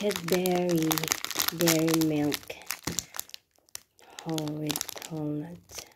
Cadbury Dairy Milk. Whole with walnut